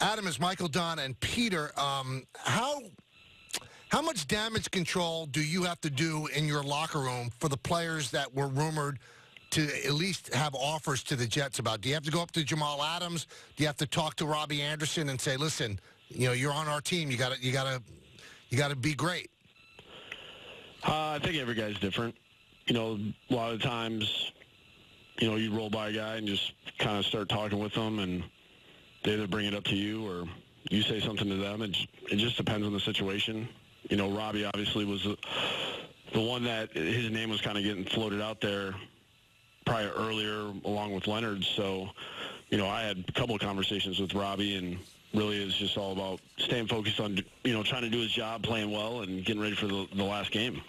Adam is Michael Don and Peter. Um, how how much damage control do you have to do in your locker room for the players that were rumored to at least have offers to the Jets about? Do you have to go up to Jamal Adams? Do you have to talk to Robbie Anderson and say, "Listen, you know, you're on our team. You got to, you got to, you got to be great." Uh, I think every guy's different. You know, a lot of times, you know, you roll by a guy and just kind of start talking with them, and they either bring it up to you or you say something to them. It, it just depends on the situation. You know, Robbie obviously was the, the one that his name was kind of getting floated out there probably earlier along with Leonard. So, you know, I had a couple of conversations with Robbie and really it's just all about staying focused on, you know, trying to do his job, playing well, and getting ready for the, the last game.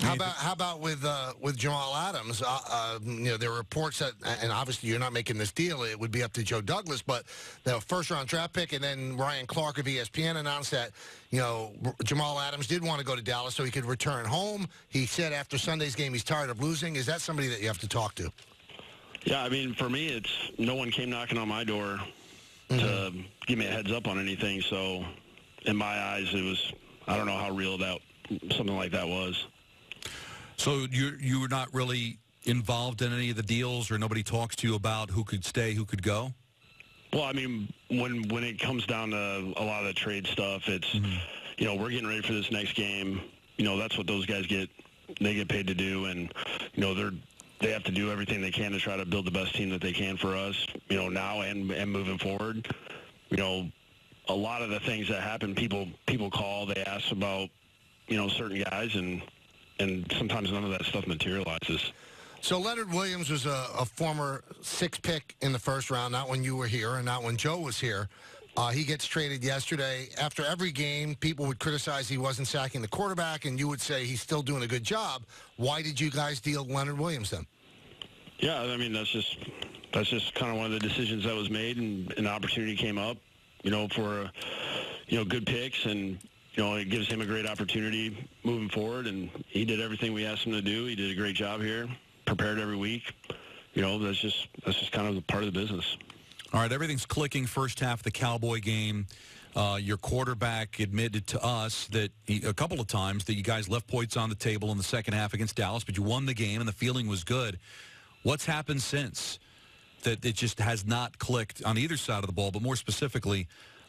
How about how about with uh, with Jamal Adams? Uh, uh, you know, there are reports that, and obviously you're not making this deal. It would be up to Joe Douglas, but the first round draft pick, and then Ryan Clark of ESPN announced that you know Jamal Adams did want to go to Dallas so he could return home. He said after Sunday's game he's tired of losing. Is that somebody that you have to talk to? Yeah, I mean, for me, it's no one came knocking on my door to give me a heads up on anything. So, in my eyes, it was I don't know how real that something like that was. So you you were not really involved in any of the deals, or nobody talks to you about who could stay, who could go. Well, I mean, when when it comes down to a lot of the trade stuff, it's mm-hmm. you know we're getting ready for this next game. You know that's what those guys get they get paid to do, and you know they're they have to do everything they can to try to build the best team that they can for us. You know now and and moving forward. You know a lot of the things that happen, people people call, they ask about you know certain guys, and and sometimes none of that stuff materializes. So Leonard Williams was a, a former six pick in the first round, not when you were here and not when Joe was here. Uh, he gets traded yesterday. After every game, people would criticize he wasn't sacking the quarterback, and you would say he's still doing a good job. Why did you guys deal Leonard Williams then? Yeah, I mean that's just that's just kind of one of the decisions that was made, and an opportunity came up, you know, for uh, you know good picks, and you know it gives him a great opportunity moving forward, and he did everything we asked him to do. He did a great job here, prepared every week. You know, that's just that's just kind of a part of the business. All right, everything's clicking first half of the Cowboy game. Uh, your quarterback admitted to us that he, a couple of times that you guys left points on the table in the second half against Dallas, but you won the game and the feeling was good. What's happened since that it just has not clicked on either side of the ball, but more specifically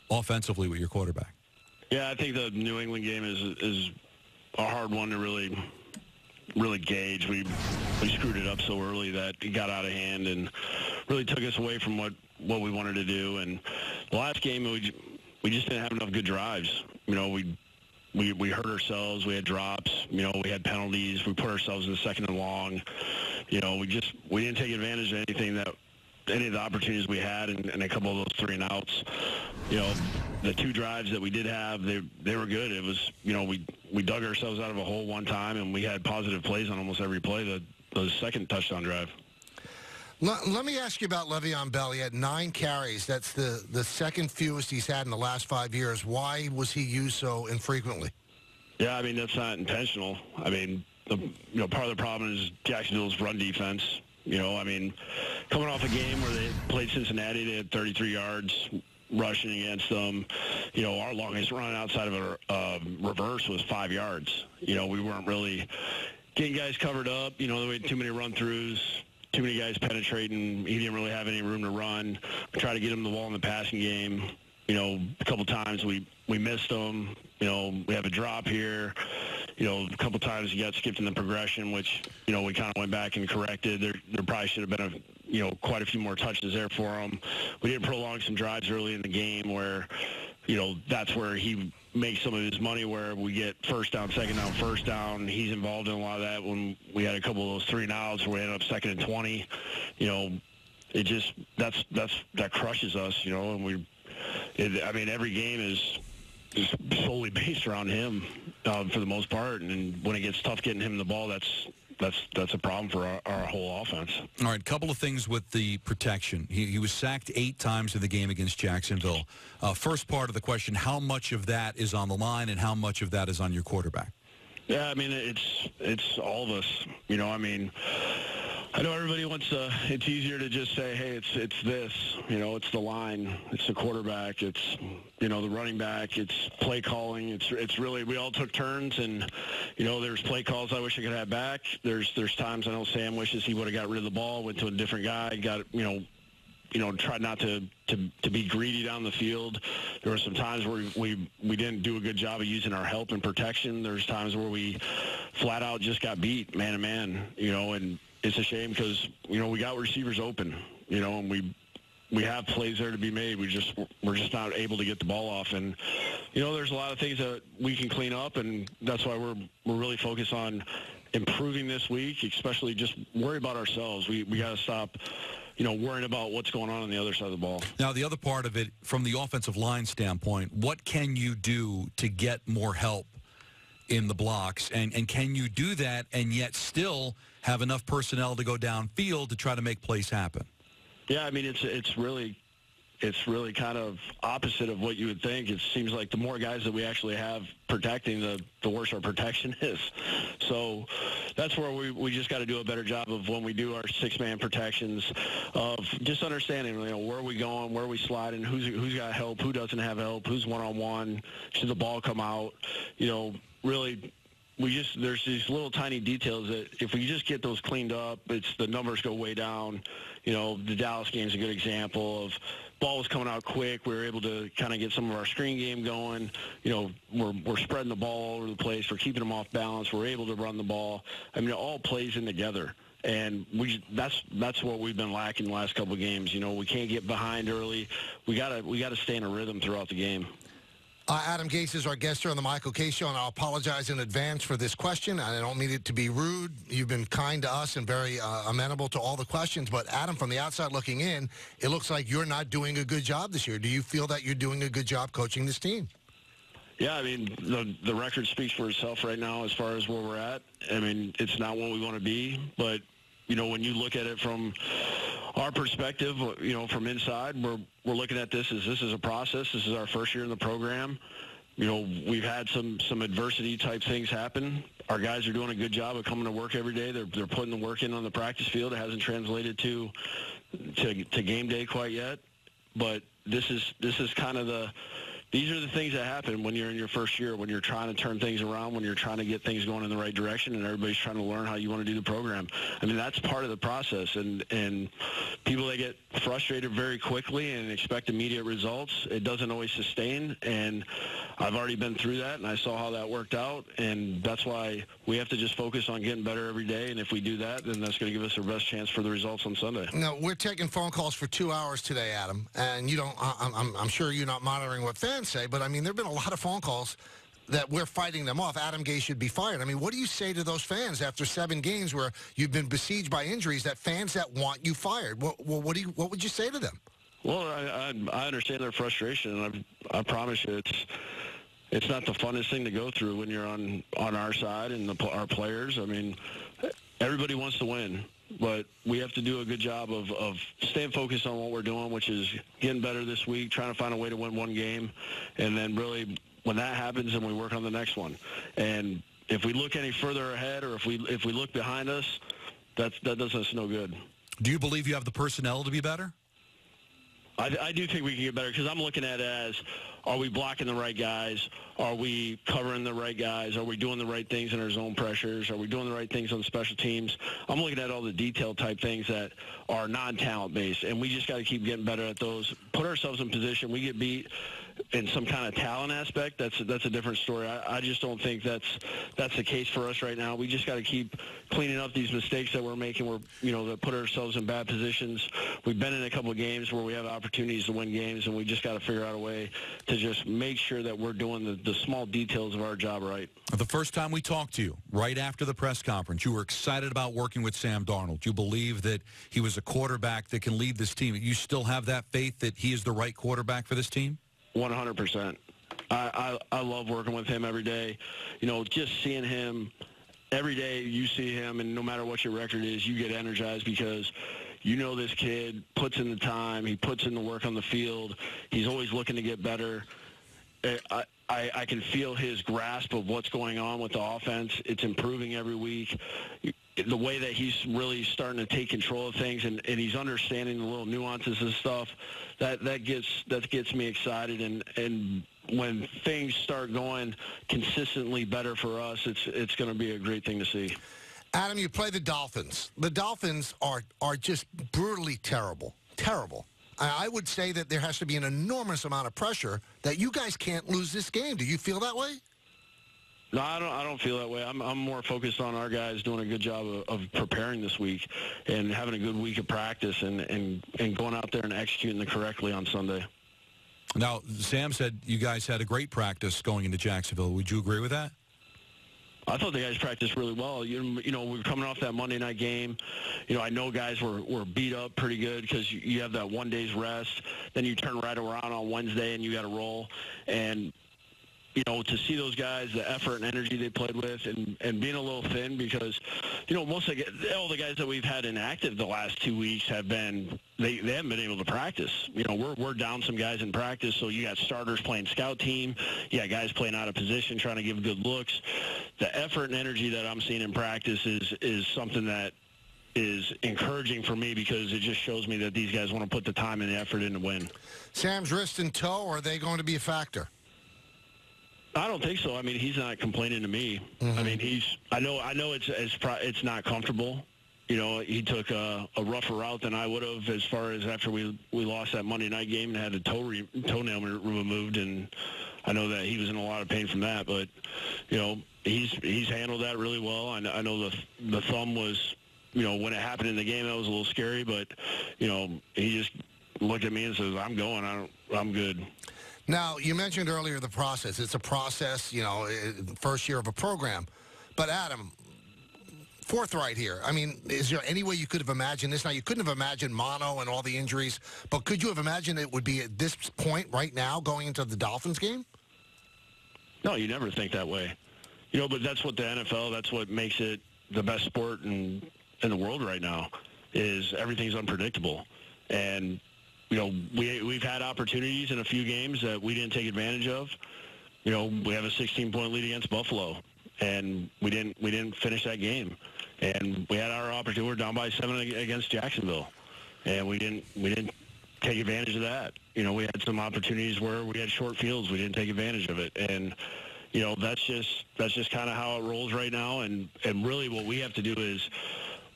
offensively with your quarterback? Yeah, I think the New England game is is a hard one to really really gauge. We we screwed it up so early that it got out of hand and really took us away from what what we wanted to do. And the last game we we just didn't have enough good drives. You know, we we we hurt ourselves. We had drops. You know, we had penalties. We put ourselves in the second and long. You know, we just we didn't take advantage of anything that any of the opportunities we had and, and a couple of those three and outs. You know, the two drives that we did have, they they were good. It was you know we we dug ourselves out of a hole one time and we had positive plays on almost every play. The the second touchdown drive. Let, let me ask you about Le'Veon Bell. He had nine carries. That's the, the second fewest he's had in the last five years. Why was he used so infrequently? Yeah, I mean that's not intentional. I mean, the, you know, part of the problem is Jacksonville's run defense. You know, I mean, coming off a game where they played Cincinnati, they had 33 yards rushing against them. You know, our longest run outside of a uh, reverse was five yards. You know, we weren't really getting guys covered up. You know, we had too many run throughs. Too many guys penetrating. He didn't really have any room to run. We tried to get him the ball in the passing game you know, a couple times we we missed them. You know, we have a drop here. You know, a couple times he got skipped in the progression, which you know we kind of went back and corrected. There there probably should have been a you know quite a few more touches there for him. We did prolong some drives early in the game where. You know, that's where he makes some of his money where we get first down, second down, first down. He's involved in a lot of that when we had a couple of those three and outs where we ended up second and 20. You know, it just, that's, that's, that crushes us, you know, and we, it, I mean, every game is is solely based around him uh, for the most part, and when it gets tough getting him the ball, that's that's that's a problem for our, our whole offense. All right, couple of things with the protection. He, he was sacked eight times in the game against Jacksonville. Uh, first part of the question, how much of that is on the line and how much of that is on your quarterback? Yeah, I mean it's it's all of us. You know, I mean, I know everybody wants to. It's easier to just say, "Hey, it's it's this." You know, it's the line, it's the quarterback, it's you know the running back, it's play calling. It's it's really we all took turns, and you know there's play calls I wish I could have back. There's there's times I know Sam wishes he would have got rid of the ball, went to a different guy, got you know you know, tried not to, to, to be greedy down the field. There were some times where we, we didn't do a good job of using our help and protection. There's times where we flat out just got beat man to man, you know, and it's a shame because, you know, we got receivers open, you know, and we we have plays there to be made. We just we're just not able to get the ball off, and you know there's a lot of things that we can clean up, and that's why we're we're really focused on improving this week, especially just worry about ourselves. We we got to stop you know, worrying about what's going on on the other side of the ball. Now, the other part of it, from the offensive line standpoint, what can you do to get more help in the blocks? And, and can you do that and yet still have enough personnel to go downfield to try to make plays happen? Yeah, I mean, it's it's really it's really kind of opposite of what you would think. It seems like the more guys that we actually have protecting, the, the worse our protection is. So that's where we, we just got to do a better job of when we do our six-man protections of just understanding, you know, where are we going, where are we sliding, who's, who's got help, who doesn't have help, who's one-on-one, should the ball come out, you know, really we just there's these little tiny details that if we just get those cleaned up, it's the numbers go way down. You know, the Dallas game is a good example of ball was coming out quick. We were able to kind of get some of our screen game going. You know, we're we're spreading the ball all over the place. We're keeping them off balance. We're able to run the ball. I mean, it all plays in together. And we that's that's what we've been lacking the last couple of games. You know, we can't get behind early. We gotta we gotta stay in a rhythm throughout the game. Uh, Adam Gase is our guest here on the Michael Kay Show, and I'll apologize in advance for this question. I don't mean it to be rude. You've been kind to us and very uh, amenable to all the questions. But, Adam, from the outside looking in, it looks like you're not doing a good job this year. Do you feel that you're doing a good job coaching this team? Yeah, I mean, the, the record speaks for itself right now as far as where we're at. I mean, it's not what we want to be, but, you know, when you look at it from our perspective, you know, from inside, we're we're looking at this as this is a process. This is our first year in the program. You know, we've had some some adversity type things happen. Our guys are doing a good job of coming to work every day. They're they're putting the work in on the practice field. It hasn't translated to to, to game day quite yet, but this is this is kind of the these are the things that happen when you're in your first year, when you're trying to turn things around, when you're trying to get things going in the right direction, and everybody's trying to learn how you want to do the program. I mean, that's part of the process, and and people that get frustrated very quickly and expect immediate results, it doesn't always sustain. And I've already been through that, and I saw how that worked out, and that's why we have to just focus on getting better every day. And if we do that, then that's going to give us our best chance for the results on Sunday. No, we're taking phone calls for two hours today, Adam, and you don't. I'm, I'm sure you're not monitoring what fans say, but I mean, there have been a lot of phone calls that we're fighting them off. Adam Gase should be fired. I mean, what do you say to those fans after seven games where you've been besieged by injuries? That fans that want you fired. Well, what do you? What would you say to them? Well, I, I, I understand their frustration, and I, I promise you, it's it's not the funnest thing to go through when you're on on our side and the, our players. I mean, everybody wants to win but we have to do a good job of, of staying focused on what we're doing, which is getting better this week, trying to find a way to win one game, and then really when that happens, then we work on the next one. And if we look any further ahead, or if we if we look behind us, that that does us no good. Do you believe you have the personnel to be better? I, I do think we can get better because I'm looking at it as are we blocking the right guys? Are we covering the right guys? Are we doing the right things in our zone pressures? Are we doing the right things on special teams? I'm looking at all the detail type things that are non-talent based, and we just got to keep getting better at those. Put ourselves in position. We get beat in some kind of talent aspect, that's that's a different story. I, I just don't think that's that's the case for us right now. We just got to keep cleaning up these mistakes that we're making. We're you know that put ourselves in bad positions. We've been in a couple of games where we have opportunities to win games, and we just got to figure out a way to just make sure that we're doing the, the small details of our job right. The first time we talked to you, right after the press conference, you were excited about working with Sam Darnold. You believe that he was a quarterback that can lead this team. You still have that faith that he is the right quarterback for this team? 100%. I, I, I love working with him every day. You know, just seeing him every day you see him and no matter what your record is, you get energized because you know this kid puts in the time, he puts in the work on the field. He's always looking to get better. Eh, I, I, I can feel his grasp of what's going on with the offense. It's improving every week the way that he's really starting to take control of things and, and he's understanding the little nuances and stuff, that that gets that gets me excited. And and when things start going consistently better for us, it's it's going to be a great thing to see. Adam, you play the Dolphins. The Dolphins are are just brutally terrible, terrible. I would say that there has to be an enormous amount of pressure that you guys can't lose this game. Do you feel that way? No, I don't. I don't feel that way. I'm, I'm more focused on our guys doing a good job of, of preparing this week and having a good week of practice and, and, and going out there and executing it correctly on Sunday. Now, Sam said you guys had a great practice going into Jacksonville. Would you agree with that? I thought the guys practiced really well. You, you know, we were coming off that Monday night game. You know, I know guys were, were beat up pretty good because you, you have that one day's rest. Then you turn right around on Wednesday and you got to roll. And you know, to see those guys, the effort and energy they played with, and, and being a little thin because, you know, most of the, all the guys that we've had inactive the last two weeks have been they, they haven't been able to practice. You know, we're we're down some guys in practice, so you got starters playing scout team, you got guys playing out of position, trying to give good looks. The effort and energy that I'm seeing in practice is is something that is encouraging for me because it just shows me that these guys want to put the time and the effort in to win. Sam's wrist and toe, are they going to be a factor? I don't think so. I mean, he's not complaining to me. Mm-hmm. I mean, he's. I know. I know it's it's it's not comfortable. You know, he took a, a rougher route than I would have as far as after we we lost that Monday night game and had a toe re, toenail removed, and I know that he was in a lot of pain from that. But you know, he's he's handled that really well. I I know the the thumb was, you know, when it happened in the game, that was a little scary. But you know, he just looked at me and says, "I'm going. I don't. I'm good." Now, you mentioned earlier the process. It's a process, you know, first year of a program. But Adam, forthright here. I mean, is there any way you could have imagined this? Now, you couldn't have imagined mono and all the injuries, but could you have imagined it would be at this point right now going into the Dolphins game? No, you never think that way. You know, but that's what the NFL, that's what makes it the best sport in, in the world right now, is everything's unpredictable. And you know, we we've had opportunities in a few games that we didn't take advantage of. You know, we have a 16 point lead against Buffalo, and we didn't we didn't finish that game. And we had our opportunity. We are down by seven against Jacksonville, and we didn't we didn't take advantage of that. You know, we had some opportunities where we had short fields. We didn't take advantage of it, and you know that's just that's just kind of how it rolls right now. And and really, what we have to do is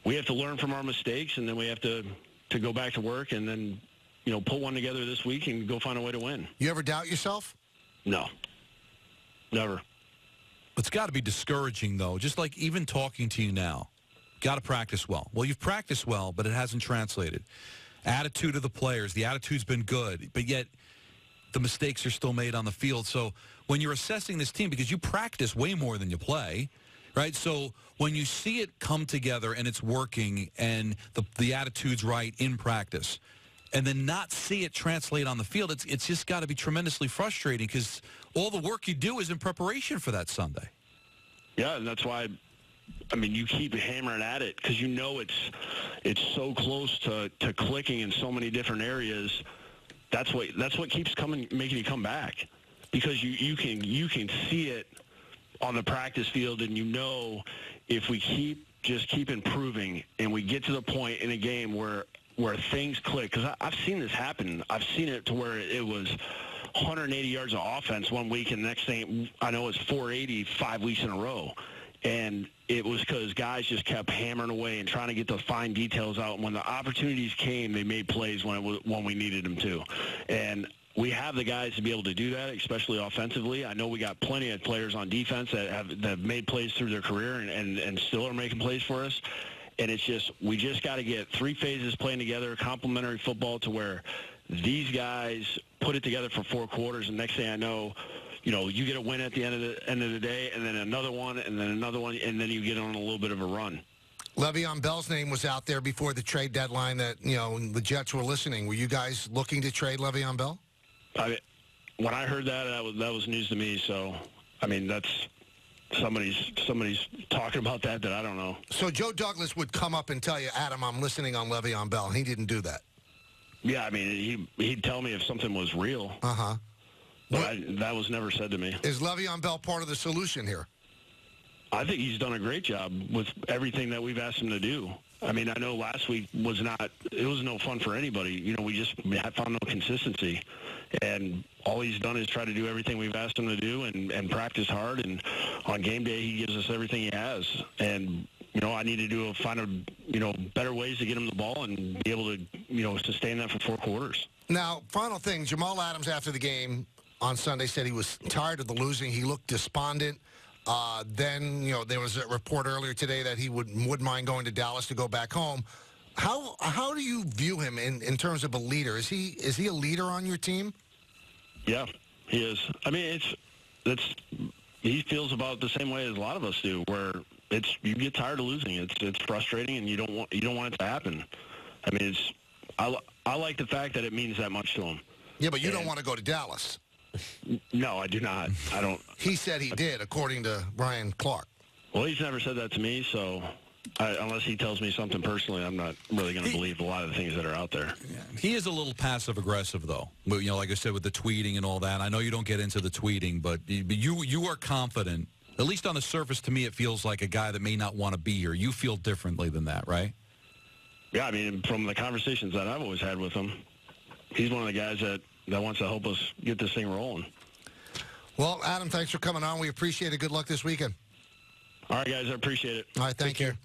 we have to learn from our mistakes, and then we have to to go back to work, and then you know, put one together this week and go find a way to win. You ever doubt yourself? No. Never. It's got to be discouraging, though. Just like even talking to you now, got to practice well. Well, you've practiced well, but it hasn't translated. Attitude of the players, the attitude's been good, but yet the mistakes are still made on the field. So when you're assessing this team, because you practice way more than you play, right? So when you see it come together and it's working and the, the attitude's right in practice – and then not see it translate on the field, it's, it's just got to be tremendously frustrating because all the work you do is in preparation for that Sunday. Yeah, and that's why, I mean, you keep hammering at it because you know it's it's so close to, to clicking in so many different areas. That's what that's what keeps coming, making you come back because you, you can you can see it on the practice field, and you know if we keep just keep improving and we get to the point in a game where where things click. Because I've seen this happen. I've seen it to where it was 180 yards of offense one week, and the next thing I know it's 480 five weeks in a row. And it was because guys just kept hammering away and trying to get the fine details out. And when the opportunities came, they made plays when it was, when we needed them to. And we have the guys to be able to do that, especially offensively. I know we got plenty of players on defense that have that have made plays through their career and, and, and still are making plays for us. And it's just we just got to get three phases playing together, complementary football to where these guys put it together for four quarters, and next thing I know, you know, you get a win at the end of the end of the day, and then another one, and then another one, and then you get on a little bit of a run. Le'Veon Bell's name was out there before the trade deadline. That you know the Jets were listening. Were you guys looking to trade Le'Veon Bell? I, when I heard that, that was that was news to me. So, I mean, that's somebody's somebody's talking about that that I don't know. So Joe Douglas would come up and tell you, Adam, I'm listening on Le'Veon Bell, he didn't do that. Yeah, I mean, he he'd tell me if something was real. Uh huh. But I, that was never said to me. Is Le'Veon Bell part of the solution here? I think he's done a great job with everything that we've asked him to do. I mean, I know last week was not, it was no fun for anybody. You know, we just found no consistency. And all he's done is try to do everything we've asked him to do and, and practice hard. And on game day, he gives us everything he has. And, you know, I need to do a, find a, you know, better ways to get him the ball and be able to, you know, sustain that for four quarters. Now, final thing, Jamal Adams after the game on Sunday said he was tired of the losing. He looked despondent. Uh, then, you know, there was a report earlier today that he would would mind going to Dallas to go back home. How how do you view him in, in terms of a leader? Is he is he a leader on your team? Yeah, he is. I mean, it's it's he feels about the same way as a lot of us do, where it's you get tired of losing. It's it's frustrating, and you don't want you don't want it to happen. I mean, it's I I like the fact that it means that much to him. Yeah, but you and, don't want to go to Dallas. No, I do not. I don't. he said he did, according to Brian Clark. Well, he's never said that to me, so I, unless he tells me something personally, I'm not really going to believe a lot of the things that are out there. Yeah. He is a little passive aggressive, though. You know, like I said, with the tweeting and all that. I know you don't get into the tweeting, but you you are confident. At least on the surface, to me, it feels like a guy that may not want to be here. You feel differently than that, right? Yeah, I mean, from the conversations that I've always had with him, he's one of the guys that that wants to help us get this thing rolling. Well, Adam, thanks for coming on. We appreciate it. Good luck this weekend. All right, guys. I appreciate it. All right. Thank Take you. Care.